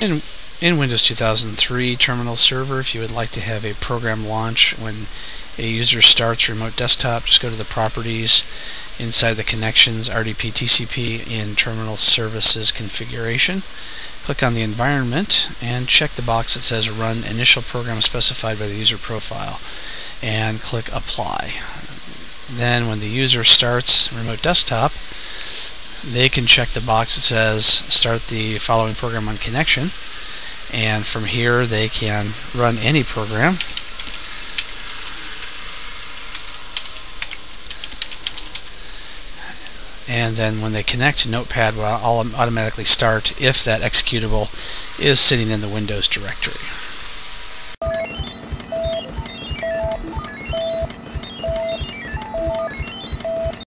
In, in Windows 2003 Terminal Server, if you would like to have a program launch when a user starts remote desktop, just go to the properties inside the connections RDP TCP in Terminal Services configuration. Click on the environment and check the box that says run initial program specified by the user profile and click apply. Then when the user starts remote desktop, they can check the box that says start the following program on connection and from here they can run any program and then when they connect to Notepad will automatically start if that executable is sitting in the Windows directory.